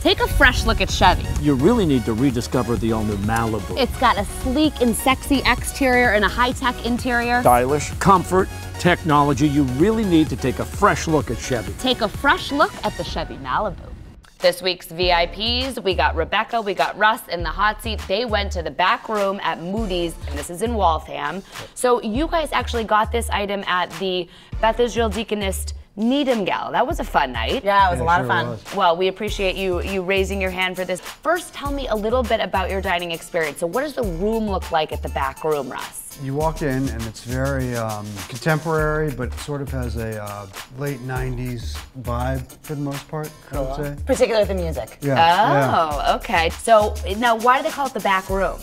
Take a fresh look at Chevy. You really need to rediscover the all-new Malibu. It's got a sleek and sexy exterior and a high-tech interior. stylish, comfort, technology. You really need to take a fresh look at Chevy. Take a fresh look at the Chevy Malibu. This week's VIPs, we got Rebecca, we got Russ in the hot seat. They went to the Backroom at Moody's, and this is in Waltham. So you guys actually got this item at the Beth Israel Deaconess Needham Gal. That was a fun night. Yeah, it was a lot sure of fun. was. Well, we appreciate you you raising your hand for this. First, tell me a little bit about your dining experience. So, what does the room look like at the Backroom, Russ? You walk in and it's very um, contemporary, but sort of has a uh, late 90s vibe for the most part, I would say. Particularly the music. Yeah. yeah. Oh, okay. So now, why do they call it the Backroom?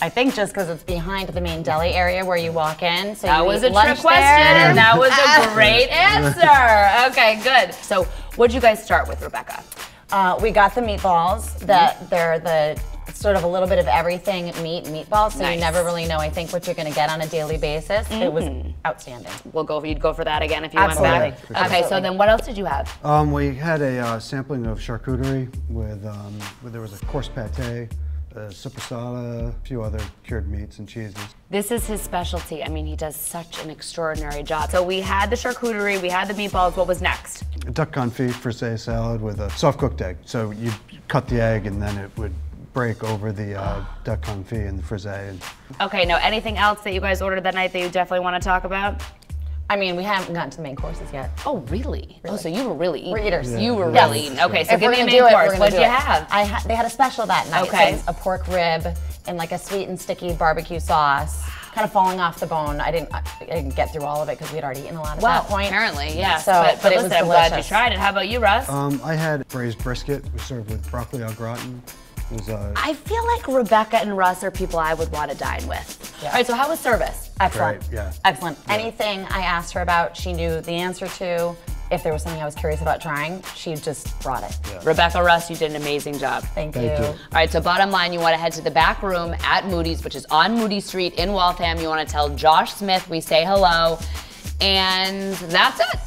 I think just because it's behind the main deli area where you walk in. So That you was a trick question, there. and that was a great answer. Okay, good. So, what'd you guys start with, Rebecca? Uh, we got the meatballs. That they're the sort of a little bit of everything meat meatballs, so Nice. you never really know. I think what you're going to get on a daily basis. It was outstanding. We'll go. You'd go for that again if you Absolutely. went back. For sure. Okay. So then, what else did you have? Um, we had a uh, sampling of charcuterie with, um, with there was a coarse pate, a soppressata, a few other cured meats and cheeses. This is his specialty. I mean, he does such an extraordinary job. So we had the charcuterie, we had the meatballs. What was next? A duck confit frisee salad with a soft cooked egg. So you cut the egg and then it would break over the uh, duck confit and the frisee. And Okay. Now, anything else that you guys ordered that night that you definitely want to talk about? I mean, we haven't gotten to the main courses yet. Oh, really? Oh, so you were really eating. We're eaters. You were Yes. really eating. Okay, so If give me a gonna main it, course. What'd do you it. have? I ha- they had a special that night. Okay. So a pork rib in like a sweet and sticky barbecue sauce, kind of falling off the bone. I didn't, I didn't get through all of it because we had already eaten a lot at Well, that point. apparently, yeah. So, but, but it listen, was I'm glad you tried it. How about you, Russ? um, I had braised brisket, we served with broccoli au gratin. It was uh, I feel like Rebecca and Russ are people I would want to dine with. Yeah. All right, so how was service? Excellent. Great, yeah. Excellent. Anything I asked her about, she knew the answer to. If there was something I was curious about trying, she just brought it. Rebecca, Russ, you did an amazing job. Thank, Thank you. you. All right, so bottom line, you want to head to the Backroom at Moody's, which is on Moody Street in Waltham. You want to tell Josh Smith we say hello. And that's it.